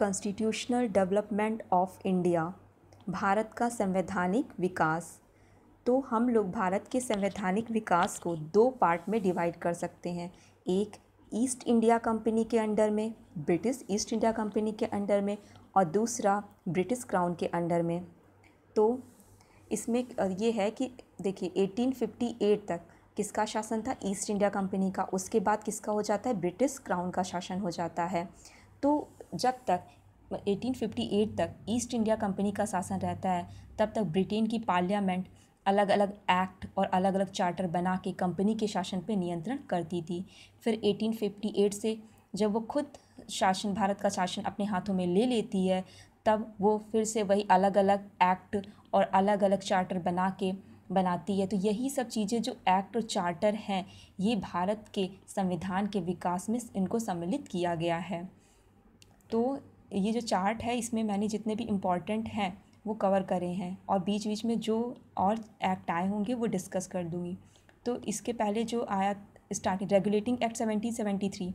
Constitutional development of India Bharat का संवैधानिक विकास। तो हम लोग भारत के संवैधानिक विकास को दो पार्ट में डिवाइड कर सकते हैं। एक ईस्ट इंडिया कंपनी के अंडर में ब्रिटिश ईस्ट इंडिया कंपनी के अंडर में और दूसरा ब्रिटिश क्राउन के अंडर में। तो इसमें ये है कि देखिए 1858 तक किसका शासन था? ईस्ट इंडिया कंपनी का। उसके बाद किसका हो जाता है? ब्रिटिश क्राउन का शासन हो जाता है। तो जब तक 1858 तक ईस्ट इंडिया कंपनी का शासन रहता है, तब तक ब्रिटेन की पार्लियामेंट अलग अलग एक्ट और अलग अलग चार्टर बना के कंपनी के शासन पर नियंत्रण करती थी। फिर 1858 से जब वो खुद शासन, भारत का शासन अपने हाथों में ले लेती है, तब वो फिर से वही अलग अलग एक्ट और अलग अलग चार्टर बना के बनाती है। तो यही सब चीज़ें जो एक्ट और चार्टर हैं, ये भारत के संविधान के विकास में इनको सम्मिलित किया गया है। तो ये जो चार्ट है, इसमें मैंने जितने भी इंपॉर्टेंट हैं, वो कवर करे हैं और बीच बीच में जो और एक्ट आए होंगे, वो डिस्कस कर दूँगी। तो इसके पहले जो आया starting regulating act seventeen seventy three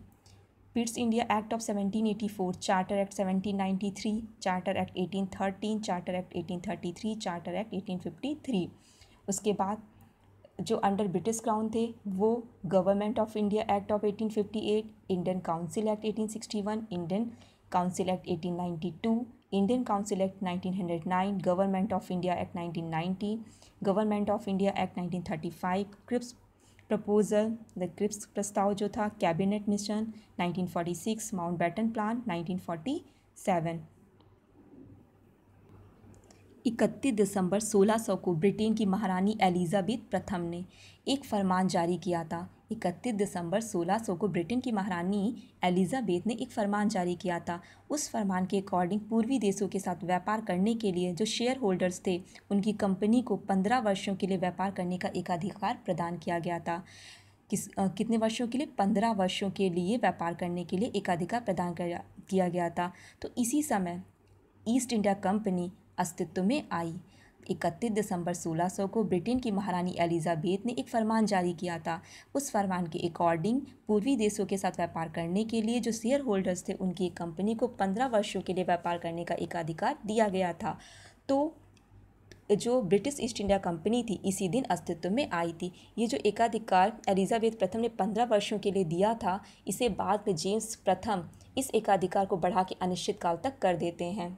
Pitt's India act of seventeen eighty four charter act seventeen ninety three charter act eighteen thirteen charter act eighteen thirty three charter act eighteen fifty three उसके बाद जो under British crown थे, वो government of India act of 1858 Indian council act 1861 Indian council act 1892 Indian council act 1909 government of India act 1990 government of India act 1935 Cripps proposal the Cripps प्रस्ताव जो था cabinet mission 1946 Mountbatten plan 1947 इकतीस दिसंबर 1600 को Britain की महारानी Elizabeth प्रथम ने एक फरमान जारी किया था। इकतीस दिसंबर 1600 को ब्रिटेन की महारानी एलिजाबेथ ने एक फरमान जारी किया था। उस फरमान के अकॉर्डिंग पूर्वी देशों के साथ व्यापार करने के लिए जो शेयर होल्डर्स थे उनकी कंपनी को पंद्रह वर्षों के लिए व्यापार करने का एक अधिकार प्रदान किया गया था। किस आ, कितने वर्षों के लिए? पंद्रह वर्षों के लिए व्यापार करने के लिए एक अधिकार प्रदान किया गया था। तो इसी समय ईस्ट इंडिया कंपनी अस्तित्व में आई। इकतीस दिसंबर 1600 को ब्रिटेन की महारानी एलिजाबेथ ने एक फरमान जारी किया था। उस फरमान के अकॉर्डिंग पूर्वी देशों के साथ व्यापार करने के लिए जो शेयर होल्डर्स थे, उनकी कंपनी को पंद्रह वर्षों के लिए व्यापार करने का एक अधिकार दिया गया था। तो जो ब्रिटिश ईस्ट इंडिया कंपनी थी, इसी दिन अस्तित्व में आई थी। ये जो एकाधिकार एलिजाबेथ प्रथम ने पंद्रह वर्षों के लिए दिया था, इसे बाद में जेम्स प्रथम इस एकाधिकार को बढ़ा के अनिश्चित काल तक कर देते हैं।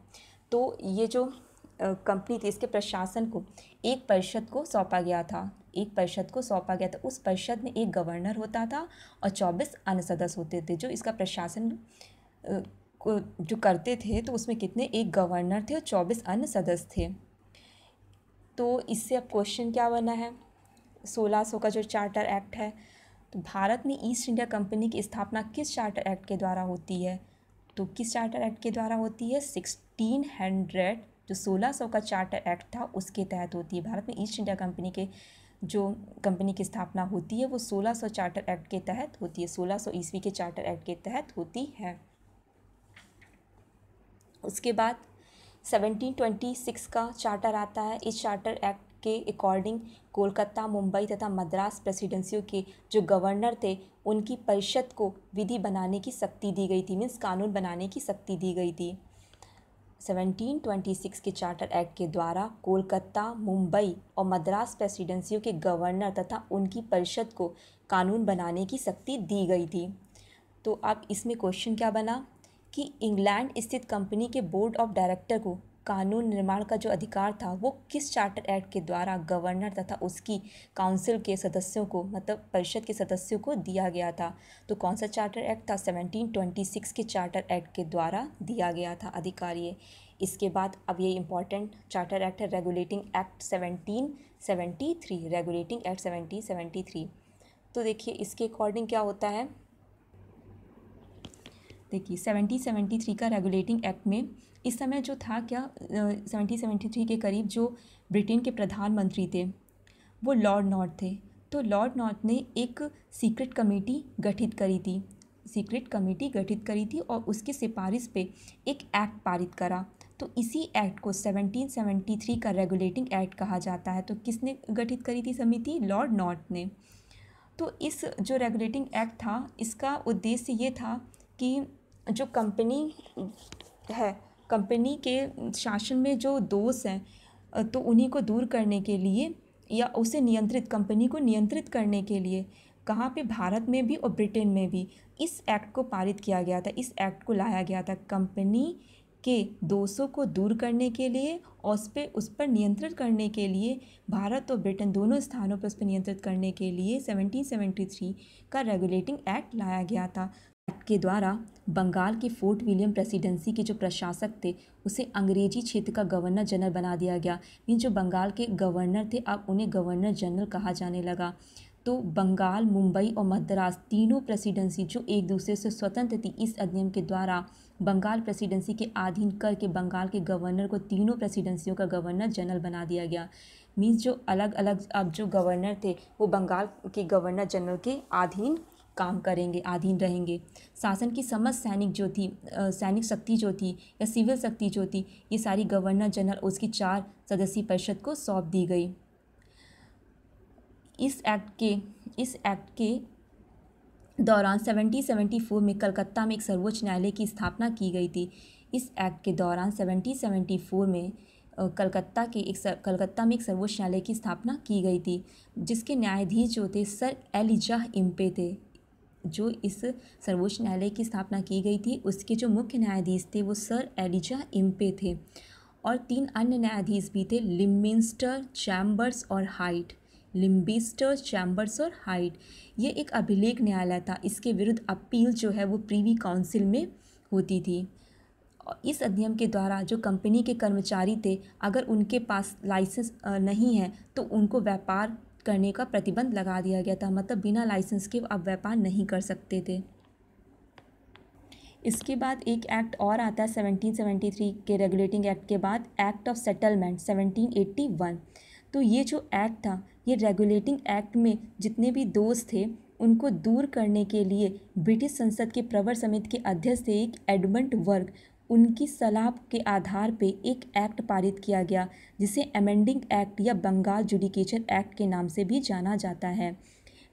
तो ये जो कंपनी थी इसके प्रशासन को, एक परिषद को सौंपा गया था। एक परिषद को सौंपा गया था। उस परिषद में एक गवर्नर होता था और चौबीस अन्य सदस्य होते थे जो इसका प्रशासन को जो करते थे तो उसमें कितने? एक गवर्नर थे और चौबीस अन्य सदस्य थे। तो इससे अब क्वेश्चन क्या बना है? सोलह सौ का जो चार्टर एक्ट है तो भारत में ईस्ट इंडिया कंपनी की स्थापना किस चार्टर एक्ट के द्वारा होती है? तो किस चार्टर एक्ट के द्वारा होती है? सिक्सटीन हंड्रेड जो 1600 का चार्टर एक्ट था, उसके तहत होती है। भारत में ईस्ट इंडिया कंपनी के जो कंपनी की स्थापना होती है, वो 1600 चार्टर एक्ट के तहत होती है। 1600 ईस्वी के चार्टर एक्ट के तहत होती है। उसके बाद 1726 का चार्टर आता है। इस चार्टर एक्ट के अकॉर्डिंग कोलकाता, मुंबई तथा मद्रास प्रेसिडेंसियों के जो गवर्नर थे, उनकी परिषद को विधि बनाने की शक्ति दी गई थी। मीन्स कानून बनाने की शक्ति दी गई थी। 1726 के चार्टर एक्ट के द्वारा कोलकाता, मुंबई और मद्रास प्रेसिडेंसियों के गवर्नर तथा उनकी परिषद को कानून बनाने की शक्ति दी गई थी। तो अब इसमें क्वेश्चन क्या बना? कि इंग्लैंड स्थित कंपनी के बोर्ड ऑफ़ डायरेक्टर को कानून निर्माण का जो अधिकार था, वो किस चार्टर एक्ट के द्वारा गवर्नर तथा उसकी काउंसिल के सदस्यों को मतलब परिषद के सदस्यों को दिया गया था? तो कौन सा चार्टर एक्ट था? 1726 के चार्टर एक्ट के द्वारा दिया गया था अधिकार ये। इसके बाद अब ये इंपॉर्टेंट चार्टर एक्ट है regulating act seventeen seventy three regulating act seventeen seventy three तो देखिए, इसके अकॉर्डिंग क्या होता है? देखिए सेवेंटी सेवेंटी थ्री का रेगुलेटिंग एक्ट में इस समय जो था क्या सेवेंटी सेवेंटी थ्री के करीब जो ब्रिटेन के प्रधानमंत्री थे, वो लॉर्ड नॉर्थ थे। तो लॉर्ड नॉर्थ ने एक सीक्रेट कमेटी गठित करी थी, सीक्रेट कमेटी गठित करी थी और उसकी सिफारिश पे एक एक्ट पारित करा। तो इसी एक्ट को 1773 का रेगुलेटिंग एक्ट कहा जाता है। तो किसने गठित करी थी समिति? लॉर्ड नॉर्थ ने। तो इस जो रेगुलेटिंग एक्ट था, इसका उद्देश्य ये था कि जो कंपनी है, कंपनी के शासन में जो दोष हैं तो उन्हीं को दूर करने के लिए या उसे नियंत्रित, कंपनी को नियंत्रित करने के लिए कहाँ पे भारत में भी और ब्रिटेन में भी इस एक्ट को पारित किया गया था, इस एक्ट को लाया गया था कंपनी के दोषों को दूर करने के लिए और उस पर उस पर नियंत्रित करने के लिए भारत और ब्रिटेन दोनों स्थानों पर उस पर नियंत्रित करने के लिए 1773 का रेगुलेटिंग एक्ट लाया गया था। एक्ट के द्वारा बंगाल के फोर्ट विलियम प्रेसिडेंसी के जो प्रशासक थे, उसे अंग्रेज़ी क्षेत्र का गवर्नर जनरल बना दिया गया। मीन जो बंगाल के गवर्नर थे, अब उन्हें गवर्नर जनरल कहा जाने लगा। तो बंगाल, मुंबई और मद्रास तीनों प्रेसिडेंसी जो एक दूसरे से स्वतंत्र थी, इस अधिनियम के द्वारा बंगाल प्रेसिडेंसी के अधीन करके बंगाल के गवर्नर को तीनों प्रेसिडेंसियों का गवर्नर जनरल बना दिया गया। मीन्स जो अलग अलग अब जो गवर्नर थे, वो बंगाल के गवर्नर जनरल के अधीन काम करेंगे, अधीन रहेंगे। शासन की समस्त सैनिक जो थी सैनिक शक्ति जो थी या सिविल शक्ति जो थी, ये सारी गवर्नर जनरल, उसकी चार सदस्यीय परिषद को सौंप दी गई। इस एक्ट के, इस एक्ट के दौरान सेवेंटी सेवेंटी फोर में कलकत्ता में एक सर्वोच्च न्यायालय की स्थापना की गई थी। इस एक्ट के दौरान सेवेंटी सेवेंटी फोर में कलकत्ता के एक कलकत्ता में एक सर्वोच्च न्यायालय की स्थापना की गई थी, जिसके न्यायाधीश जो थे, सर एलिजाह इम्पे थे। जो इस सर्वोच्च न्यायालय की स्थापना की गई थी, उसके जो मुख्य न्यायाधीश थे वो सर एलिजा इम्पे थे। और तीन अन्य न्यायाधीश भी थे लिमिंस्टर चैम्बर्स और हाइट। लिम्बिस्टर, चैम्बर्स और हाइट। ये एक अभिलेख न्यायालय था। इसके विरुद्ध अपील जो है वो प्रीवी काउंसिल में होती थी। इस अधिनियम के द्वारा जो कंपनी के कर्मचारी थे, अगर उनके पास लाइसेंस नहीं है तो उनको व्यापार करने का प्रतिबंध लगा दिया गया था मतलब बिना लाइसेंस के अब व्यापार नहीं कर सकते थे। इसके बाद एक एक्ट और आता है 1773 के रेगुलेटिंग एक्ट के बाद एक्ट ऑफ़ सेटलमेंट 1781 तो ये जो एक्ट था, ये रेगुलेटिंग एक्ट में जितने भी दोष थे, उनको दूर करने के लिए ब्रिटिश संसद के प्रवर समिति के अध्यक्ष थे एक एडमंड वर्ग उनकी सलाह के आधार पे एक एक्ट पारित किया गया, जिसे अमेंडिंग एक्ट या बंगाल जुडिकेचर एक्ट के नाम से भी जाना जाता है।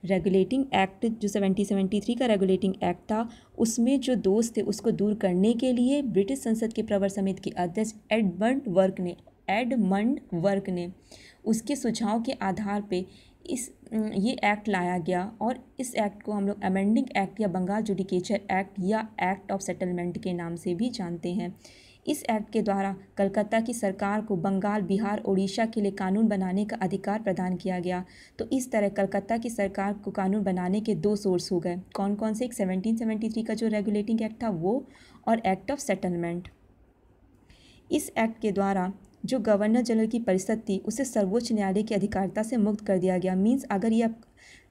रेगुलेटिंग एक्ट जो सेवेंटी सेवेंटी थ्री का रेगुलेटिंग एक्ट था, उसमें जो दोष थे उसको दूर करने के लिए ब्रिटिश संसद के प्रवर समिति के अध्यक्ष एडमंड वर्क ने, एडमंड वर्क ने उसके सुझाव के आधार पे इस ये एक्ट लाया गया और इस एक्ट को हम लोग अमेंडिंग एक्ट या बंगाल जुडिकेचर एक्ट या एक्ट ऑफ़ सेटलमेंट के नाम से भी जानते हैं। इस एक्ट के द्वारा कलकत्ता की सरकार को बंगाल, बिहार उड़ीसा के लिए कानून बनाने का अधिकार प्रदान किया गया। तो इस तरह कलकत्ता की सरकार को कानून बनाने के दो सोर्स हो गए। कौन कौन से? एक सेवनटीन सेवेंटी थ्री का जो रेगुलेटिंग एक्ट था वो और एक्ट ऑफ़ सेटलमेंट इस एक्ट के द्वारा जो गवर्नर जनरल की परिषद थी, उसे सर्वोच्च न्यायालय की अधिकारिता से मुक्त कर दिया गया। मीन्स अगर ये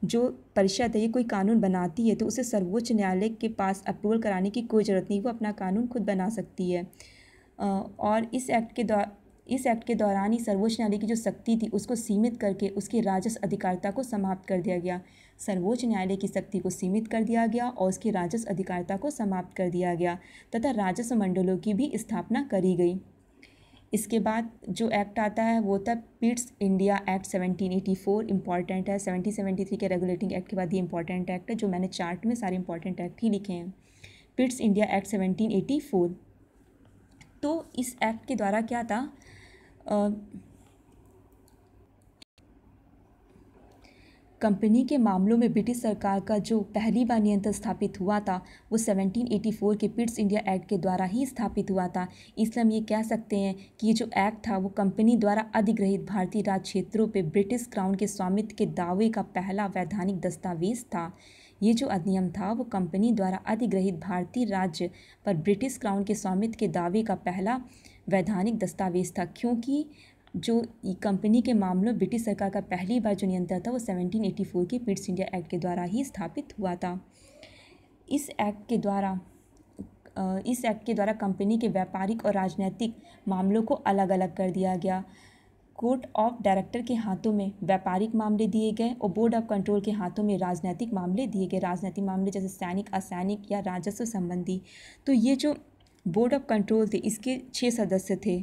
जो परिषद है, ये कोई कानून बनाती है तो उसे सर्वोच्च न्यायालय के पास अप्रूवल कराने की कोई ज़रूरत नहीं, वो अपना कानून खुद बना सकती है। और इस एक्ट के द्वारा इस एक्ट के दौरान ही सर्वोच्च न्यायालय की जो शक्ति थी, उसको सीमित करके उसकी राजस्व अधिकारिता को समाप्त कर दिया गया। सर्वोच्च न्यायालय की शक्ति को सीमित कर दिया गया और उसकी राजस्व अधिकारिता को समाप्त कर दिया गया, तथा राजस्व मंडलों की भी स्थापना करी गई। इसके बाद जो एक्ट आता है, वो था पिट्स इंडिया एक्ट 1784 इंपॉर्टेंट है। 1773 के रेगुलेटिंग एक्ट के बाद ये इंपॉर्टेंट एक्ट है, जो मैंने चार्ट में सारे इंपॉर्टेंट एक्ट ही लिखे हैं। पिट्स इंडिया एक्ट 1784 तो इस एक्ट के द्वारा क्या था? कंपनी के मामलों में ब्रिटिश सरकार का जो पहली बार नियंत्रण स्थापित हुआ था, वो 1784 के पिट्स इंडिया एक्ट के द्वारा ही स्थापित हुआ था। इसलिए हम ये कह सकते हैं कि ये जो एक्ट था, वो कंपनी द्वारा अधिग्रहित भारतीय राज्य क्षेत्रों पर ब्रिटिश क्राउन के स्वामित्व के दावे का पहला वैधानिक दस्तावेज़ था। ये जो अधिनियम था, वो कंपनी द्वारा अधिग्रहित भारतीय राज्य पर ब्रिटिश क्राउन के स्वामित्व के दावे का पहला वैधानिक दस्तावेज़ था, क्योंकि जो कंपनी के मामलों ब्रिटिश सरकार का पहली बार जो नियंत्रण था, वो 1784 के पिट्स इंडिया एक्ट के द्वारा ही स्थापित हुआ था। इस एक्ट के द्वारा इस एक्ट के द्वारा कंपनी के व्यापारिक और राजनीतिक मामलों को अलग अलग कर दिया गया। कोर्ट ऑफ़ डायरेक्टर के हाथों में व्यापारिक मामले दिए गए और बोर्ड ऑफ़ कंट्रोल के हाथों में राजनीतिक मामले दिए गए। राजनीतिक मामले जैसे सैनिक, असैनिक या राजस्व संबंधी। तो ये जो बोर्ड ऑफ़ कंट्रोल थे, इसके छः सदस्य थे।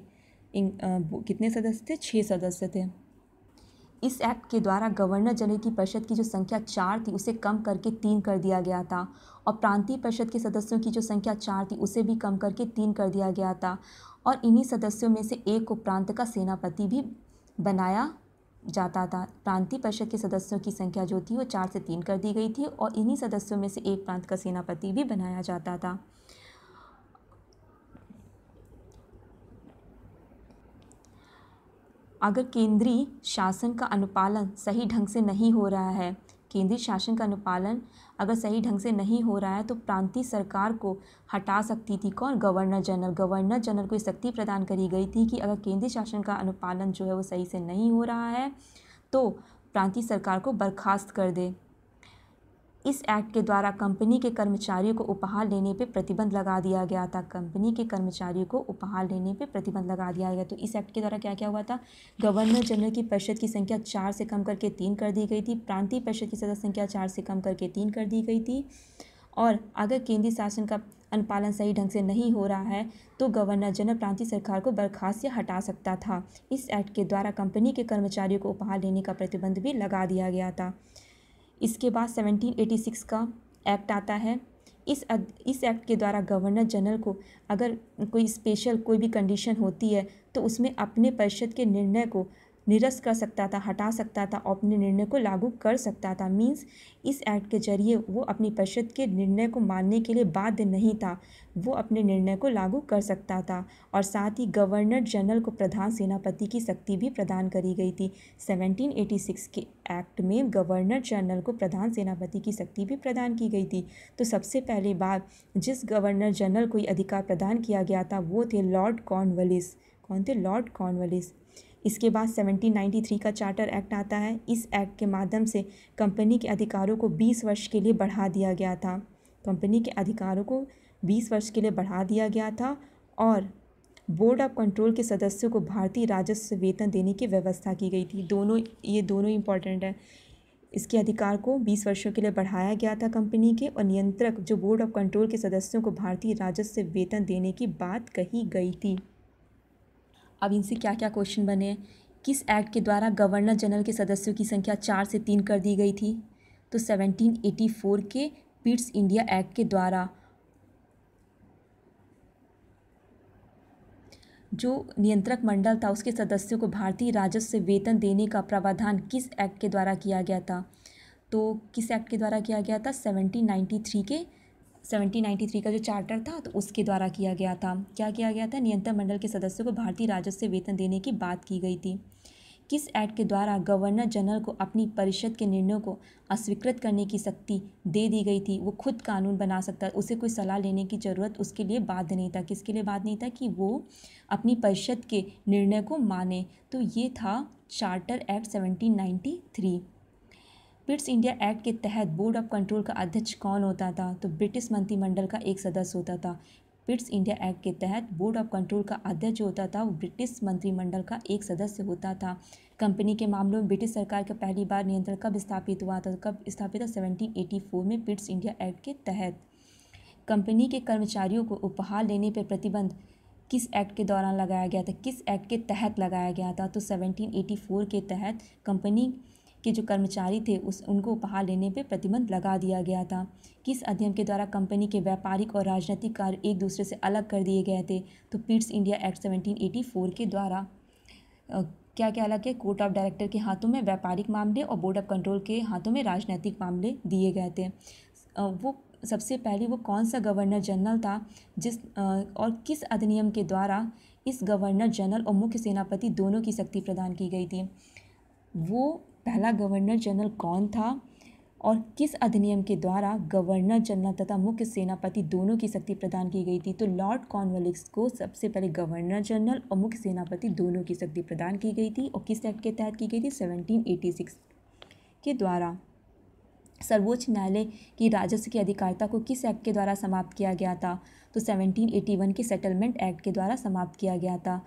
इन कितने सदस्य थे? छः सदस्य थे। इस एक्ट के द्वारा गवर्नर जनरल की परिषद की जो संख्या चार थी, उसे कम करके तीन कर दिया गया था। और प्रांतीय परिषद के सदस्यों की जो संख्या चार थी, उसे भी कम करके तीन कर दिया गया था। और इन्हीं सदस्यों में से एक को प्रांत का सेनापति भी बनाया जाता था। प्रांतीय परिषद के सदस्यों की संख्या जो थी, वो चार से तीन कर दी गई थी और इन्हीं सदस्यों में से एक प्रांत का सेनापति भी बनाया जाता था। अगर केंद्रीय शासन का अनुपालन सही ढंग से नहीं हो रहा है, केंद्रीय शासन का अनुपालन अगर सही ढंग से नहीं हो रहा है तो प्रांतीय सरकार को हटा सकती थी कौन? Governor general. गवर्नर जनरल को शक्ति प्रदान करी गई थी कि अगर केंद्रीय शासन का अनुपालन जो है वो सही से नहीं हो रहा है तो प्रांतीय सरकार को बर्खास्त कर दे। इस एक्ट के द्वारा कंपनी के कर्मचारियों को उपहार लेने पे प्रतिबंध लगा दिया गया था। कंपनी के कर्मचारियों को उपहार लेने पे प्रतिबंध लगा दिया गया। तो इस एक्ट के द्वारा क्या क्या हुआ था? गवर्नर जनरल की परिषद की संख्या चार से कम करके तीन कर दी गई थी। प्रांतीय परिषद की सदस्य संख्या चार से कम करके तीन कर दी गई थी। और अगर केंद्रीय शासन का अनुपालन सही ढंग से नहीं हो रहा है तो गवर्नर जनरल प्रांतीय सरकार को बर्खास्त या हटा सकता था। इस एक्ट के द्वारा कंपनी के कर्मचारियों को उपहार लेने का प्रतिबंध भी लगा दिया गया था। इसके बाद 1786 का एक्ट आता है। इस इस एक्ट के द्वारा गवर्नर जनरल को अगर कोई स्पेशल कोई भी कंडीशन होती है तो उसमें अपने परिषद के निर्णय को निरस्त कर सकता था, हटा सकता था और अपने निर्णय को लागू कर सकता था। मींस इस एक्ट के ज़रिए वो अपनी परिषद के निर्णय को मानने के लिए बाध्य नहीं था। वो अपने निर्णय को लागू कर सकता था और साथ ही गवर्नर जनरल को प्रधान सेनापति की शक्ति भी प्रदान करी गई थी। 1786 के एक्ट में गवर्नर जनरल को प्रधान सेनापति की शक्ति भी प्रदान की गई थी। तो सबसे पहली बार जिस गवर्नर जनरल को अधिकार प्रदान किया गया था, वो थे लॉर्ड कॉर्नवलिस। कौन थे? Lord Cornwallis. इसके बाद 1793 का चार्टर एक्ट आता है। इस एक्ट के माध्यम से कंपनी के अधिकारों को 20 वर्ष के लिए बढ़ा दिया गया था। कंपनी के अधिकारों को 20 वर्ष के लिए बढ़ा दिया गया था और बोर्ड ऑफ़ कंट्रोल के सदस्यों को भारतीय राजस्व वेतन देने की व्यवस्था की गई थी। दोनों, ये दोनों इंपॉर्टेंट है। इसके अधिकार को 20 वर्षों के लिए बढ़ाया गया था कंपनी के और नियंत्रक जो बोर्ड ऑफ़ कंट्रोल के सदस्यों को भारतीय राजस्व वेतन देने की बात कही गई थी। अब इनसे क्या क्या क्वेश्चन बने? किस एक्ट के द्वारा गवर्नर जनरल के सदस्यों की संख्या चार से तीन कर दी गई थी? तो 1784 के पिट्स इंडिया एक्ट के द्वारा, जो नियंत्रक मंडल था, उसके सदस्यों को भारतीय राजस्व वेतन देने का प्रावधान किस एक्ट के द्वारा किया गया था? तो किस एक्ट के द्वारा किया गया था? 1793 के 1793 का जो चार्टर था तो उसके द्वारा किया गया था। क्या किया गया था? नियंत्रण मंडल के सदस्यों को भारतीय राजस्व वेतन देने की बात की गई थी। किस एक्ट के द्वारा गवर्नर जनरल को अपनी परिषद के निर्णयों को अस्वीकृत करने की शक्ति दे दी गई थी? वो खुद कानून बना सकता उसे कोई सलाह लेने की ज़रूरत उसके लिए बाध्य नहीं था। किसके लिए बाध्य नहीं था? कि वो अपनी परिषद के निर्णय को माने। तो ये था charter act 1793 Pitt's India act के तहत बोर्ड ऑफ़ कंट्रोल का अध्यक्ष कौन होता था? तो ब्रिटिश मंत्रिमंडल का एक सदस्य होता था। फिट्स इंडिया एक्ट के तहत बोर्ड ऑफ़ कंट्रोल का अध्यक्ष जो होता था, वो ब्रिटिश मंत्रिमंडल का एक सदस्य होता था। कंपनी के मामलों में ब्रिटिश सरकार का पहली बार नियंत्रण कब स्थापित हुआ था? कब स्थापित था? सेवनटीन में फिट्स इंडिया एक्ट के तहत। कंपनी के कर्मचारियों को उपहार लेने पर प्रतिबंध किस एक्ट के दौरान लगाया गया था? किस एक्ट के तहत लगाया गया था? तो 1784 के तहत कंपनी के जो कर्मचारी थे उस, उनको उपहार लेने पर प्रतिबंध लगा दिया गया था किस अधिनियम के द्वारा कंपनी के व्यापारिक और राजनीतिक कार्य एक दूसरे से अलग कर दिए गए थे। तो पीट्स इंडिया एक्ट 1784 के द्वारा क्या क्या अलग है? कोर्ट ऑफ़ डायरेक्टर के हाथों में व्यापारिक मामले और बोर्ड ऑफ़ कंट्रोल के हाथों में राजनीतिक मामले दिए गए थे। वो सबसे पहले वो कौन सा गवर्नर जनरल था जिस और किस अधिनियम के द्वारा इस गवर्नर जनरल और मुख्य सेनापति दोनों की शक्ति प्रदान की गई थी? वो पहला गवर्नर जनरल कौन था और किस अधिनियम के द्वारा गवर्नर जनरल तथा मुख्य सेनापति दोनों की शक्ति प्रदान की गई थी? तो लॉर्ड कॉर्नवालिस को सबसे पहले गवर्नर जनरल और मुख्य सेनापति दोनों की शक्ति प्रदान की गई थी और किस एक्ट के तहत की गई थी? 1786 के द्वारा। सर्वोच्च न्यायालय की राजस्व की अधिकारिता को किस एक्ट के द्वारा समाप्त किया गया था? तो 1781 के सेटलमेंट एक्ट के द्वारा समाप्त किया गया था।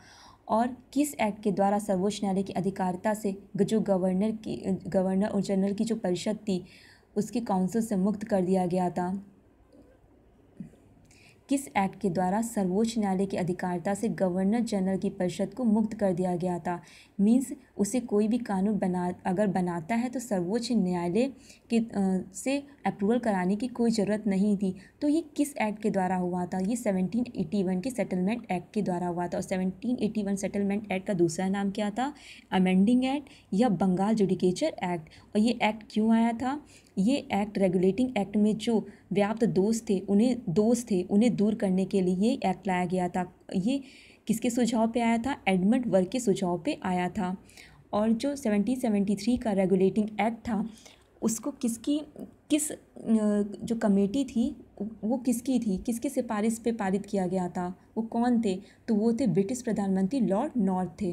और किस एक्ट के द्वारा सर्वोच्च न्यायालय की अधिकारिता से जो गवर्नर की, गवर्नर और जनरल की जो परिषद थी, उसके काउंसिल से मुक्त कर दिया गया था? किस एक्ट के द्वारा सर्वोच्च न्यायालय की अधिकारिता से गवर्नर जनरल की परिषद को मुक्त कर दिया गया था? मीन्स उसे कोई भी कानून बना, अगर बनाता है तो सर्वोच्च न्यायालय के से अप्रूवल कराने की कोई ज़रूरत नहीं थी। तो ये किस एक्ट के द्वारा हुआ था? ये 1781 के सेटलमेंट एक्ट के द्वारा हुआ था। और 1781 सेटलमेंट एक्ट का दूसरा नाम क्या था? अमेंडिंग एक्ट या बंगाल जुडिकेचर एक्ट और ये एक्ट क्यों आया था? ये एक्ट रेगुलेटिंग एक्ट में जो व्याप्त दोष थे, उन्हें, दोष थे, उन्हें दूर करने के लिए ये एक्ट लाया गया था। ये किसके सुझाव पे आया था? एडमंड वर्क के सुझाव पे आया था। और जो 1773 का रेगुलेटिंग एक्ट था, उसको किसकी, किस जो कमेटी थी, वो किसकी थी? किसकी सिफारिश पे पारित किया गया था? वो कौन थे? तो वो थे ब्रिटिश प्रधानमंत्री लॉर्ड नॉर्थ थे।